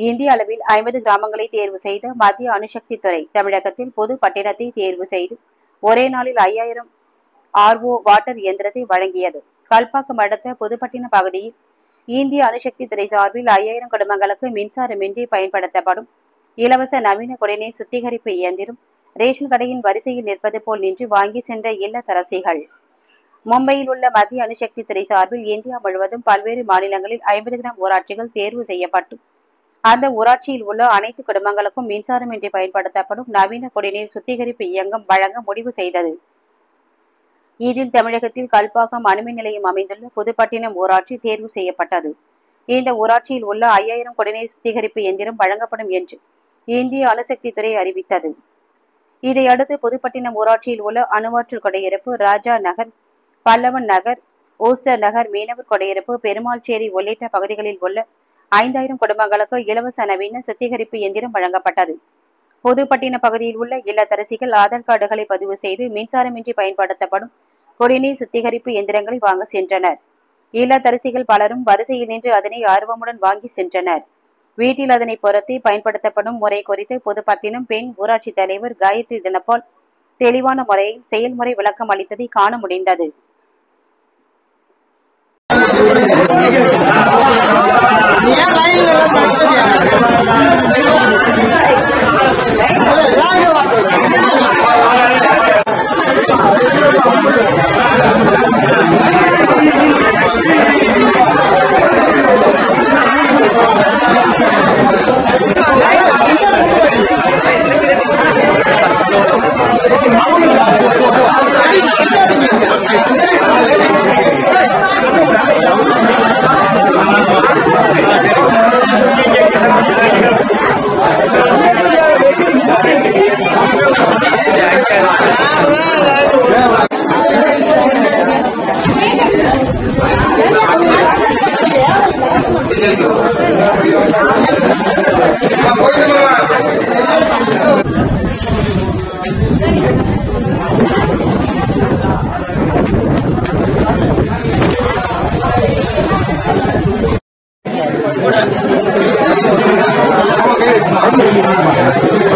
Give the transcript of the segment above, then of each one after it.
இந்திய அளவில் ஐம்பது கிராமங்களை தேர்வு செய்த மத்திய அணுசக்தி துறை தமிழகத்தில் பொது பட்டினத்தை தேர்வு செய்து ஒரே நாளில் ஐயாயிரம் ஆர்ஓ வாட்டர் இயந்திரத்தை வழங்கியது. கல்பாக்கம் அடுத்த புதுப்பட்டின பகுதியில் இந்திய அணுசக்தி துறை சார்பில் ஐயாயிரம் குடும்பங்களுக்கு மின்சாரமின்றி பயன்படுத்தப்படும் இலவச நவீன குடிநீர் சுத்திகரிப்பு இயந்திரம் ரேஷன் கடையின் வரிசையில் நிற்பது போல் நின்று வாங்கி சென்ற இல்லத்தரசிகள் மும்பையில் உள்ள மத்திய அணுசக்தி துறை சார்பில் இந்தியா முழுவதும் பல்வேறு மாநிலங்களில் ஐம்பது கிராம் ஊராட்சிகள் தேர்வு செய்யப்பட்டு அந்த ஊராட்சியில் உள்ள அனைத்து குடும்பங்களுக்கும் மின்சாரமின்றி பயன்படுத்தப்படும் நவீன குடிநீர் சுத்திகரிப்பு இயங்கம் வழங்க முடிவு செய்தது. இதில் தமிழகத்தில் கல்பாக்கம் அணுமின் நிலையம் அமைந்துள்ள புதுப்பட்டினம் ஊராட்சி தேர்வு செய்யப்பட்டது. இந்த ஊராட்சியில் உள்ள ஐயாயிரம் குடிநீர் சுத்திகரிப்பு எந்திரம் வழங்கப்படும் என்று இந்திய அணுசக்தித்துறை அறிவித்தது. இதையடுத்து புதுப்பட்டினம் ஊராட்சியில் உள்ள அணுவாற்றல் குடியிருப்பு ராஜா நகர் பல்லவன் நகர் ஓஸ்டர் நகர் மீனவர் குடியிருப்பு பெருமாள்சேரி உள்ளிட்ட பகுதிகளில் உள்ள ஐந்தாயிரம் குடும்பங்களுக்கு இலவச நவீன சுத்திகரிப்பு எந்திரம் வழங்கப்பட்டது. புதுப்பட்டின பகுதியில் உள்ள இல்லத்தரசிகள் ஆதார் கார்டுகளை பதிவு செய்து மின்சாரமின்றி பயன்படுத்தப்படும் குடிநீர் சுத்திகரிப்பு எந்திரங்களை வாங்க சென்றனர். இல்லத்தரசிகள் பலரும் வரிசையில் நின்று அதனை ஆர்வமுடன் வாங்கி சென்றனர். வீட்டில் அதனை பொருத்தி பயன்படுத்தப்படும் முறை குறித்து புதுப்பட்டினம் பெண் ஊராட்சி தலைவர் காயத்ரி தினபால் தெளிவான முறையில் செயல்முறை விளக்கம் அளித்ததை காண முடிந்தது. 아주 재밌는 것 같아요.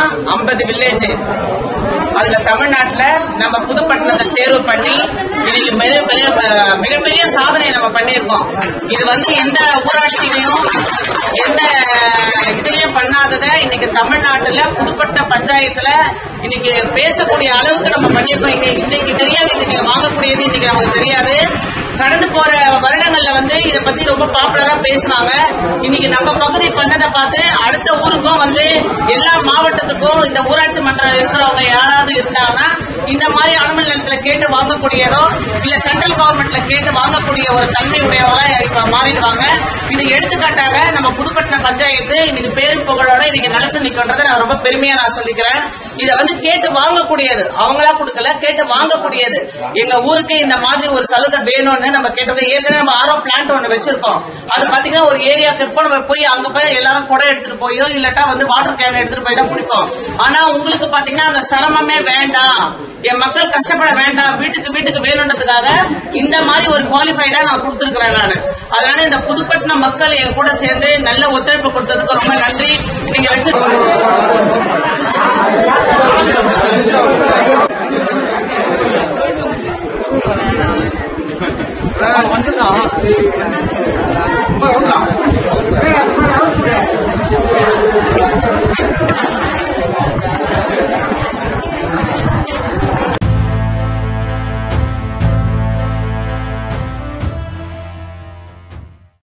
பாத்தீங்கன்னா 50 வில்லேஜ் அதுல தமிழ்நாட்டுல நம்ம புதுப்பட்டினத்தை தேர்வு பண்ணி இன்னைக்கு மிகப்பெரிய சாதனையை சாதனை நம்ம பண்ணியிருக்கோம். இது வந்து எந்த ஊராட்சியிலையும் எந்த இதுலயும் பண்ணாதத இன்னைக்கு தமிழ்நாட்டுல புதுப்பட்ட பஞ்சாயத்துல இன்னைக்கு பேசக்கூடிய அளவுக்கு நம்ம பண்ணியிருக்கோம். இது இன்னைக்கு தெரியாது. இன்னைக்கு வாங்கக்கூடியது இன்னைக்கு நமக்கு தெரியாது. கடந்து போற வருடங்கள்ல வந்து இதை பத்தி ரொம்ப பாப்புலரா பேசுவாங்க. இன்னைக்கு நம்ம பகுதி பண்ணதை பார்த்து அடுத்த ஊருக்கும் வந்து எல்லா மாவட்டத்துக்கும் இந்த ஊராட்சி மன்றம் இருக்கிறவங்க யாராவது இருந்தாங்கன்னா இந்த மாதிரி அனுமதி நிலத்துல கேட்டு வாங்கக்கூடியதோ இல்ல சென்ட்ரல் கவர்மெண்ட்ல கேட்டு வாங்கக்கூடிய ஒரு தன்மை உடையவங்களா இப்ப மாறிடுவாங்க. இது எடுத்துக்காட்டாக நம்ம புதுப்பட்டினம் பஞ்சாயத்து இன்னைக்கு பேரு புகழோட இன்னைக்கு நினைச்சு நிற்கின்றதை நான் ரொம்ப பெருமையா நான் சொல்லிக்கிறேன். இத வந்து கேட்டு வாங்கக்கூடியது. அவங்களா கொடுக்கல கேட்டு வாங்கக்கூடியது. எங்க ஊருக்கு இந்த மாதிரி ஒரு சலுகை வேணும்னு நம்ம கேட்டது. ஏற்கனவே நம்ம ஆரோ பிளான்ட் ஒண்ணு வச்சிருக்கோம். அது பாத்தீங்கன்னா ஒரு ஏரியா இருப்போம் நம்ம போய் அங்க போய் எல்லாரும் குடம் எடுத்துட்டு போயோ இல்லாட்டா வந்து வாட்டர் கேன் எடுத்துட்டு போய் தான் பிடிக்கும் ஆனா உங்களுக்கு பாத்தீங்கன்னா அந்த சிரமமே வேண்டாம். என் மக்கள் கஷ்டப்பட வேண்டாம். வீட்டுக்கு வீட்டுக்கு வேணுன்றதுக்காக இந்த மாதிரி ஒரு குவாலிஃபைடா நான் கொடுத்துருக்கிறேன் நான். அதனால இந்த புதுப்பட்டினம் மக்கள் என் கூட சேர்ந்து நல்ல ஒத்துழைப்பு கொடுத்ததுக்கு ரொம்ப நன்றி. நீங்க வச்சு